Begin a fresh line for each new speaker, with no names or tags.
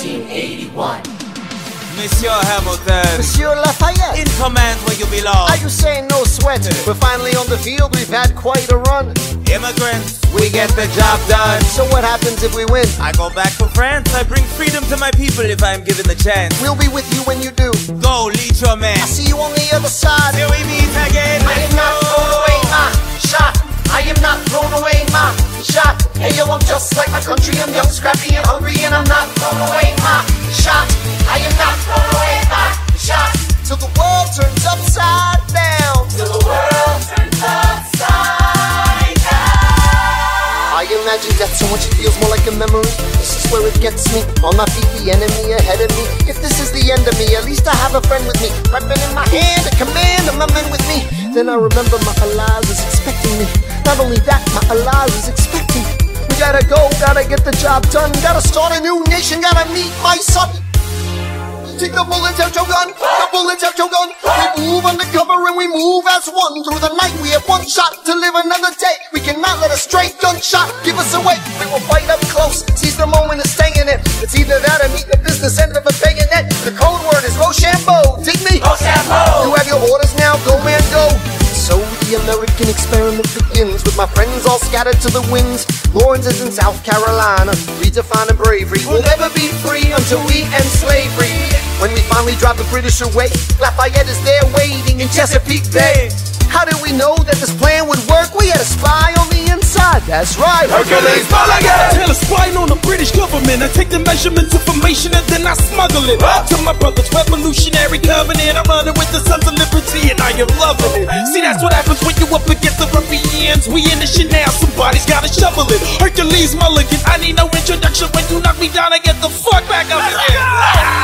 1981. Monsieur Hamilton.
Monsieur Lafayette.
In command where you belong.
Are you saying no sweat? We're finally on the field. We've had quite a run.
Immigrants. We get the job done.
So what happens if we win?
I go back to France. I bring freedom to my people if I'm given the chance.
We'll be with you when you do. I'm just like my country. I'm young, scrappy, and hungry, and I'm not thrown away my shot. I am not thrown away my shot. Till the world turns upside down. Till the world turns upside down. I imagine death so much it feels more like a memory. This is where it gets me. On my feet, the enemy ahead of me. If this is the end of me, at least I have a friend with me. Weapon in my hand, a command, and my men with me. Then I remember my Eliza's is expecting me. Not only that, my Eliza's is expecting. We gotta go, gotta get the job done. Gotta start a new nation, gotta meet my son. Take the bullets out your gun, the bullets out your gun. We move undercover and we move as one. Through the night we have one shot to live another day. We cannot let a stray gunshot give us away. We will fight up close, seize the moment and stay in it. It's either that or meet the business end of a bayonet. The code word is Rochambeau. With my friends all scattered to the winds. Laurens is in South Carolina, redefining bravery. We'll never be free until we end slavery. When we finally drive the British away, Lafayette is there waiting in Chesapeake Bay. How did we know that this plan would work? We had a spy on the inside, that's right.
Hercules Mulligan! measurement. I take the measurements information and then I smuggle it ah! to my brother's revolutionary covenant. I'm running with the sons of liberty and I am loving it. Mm. See, that's what happens when you up against the ruffians. We in the shit now, somebody's gotta shovel it. Hercules Mulligan, I need no introduction. When you knock me down, I get the fuck back up.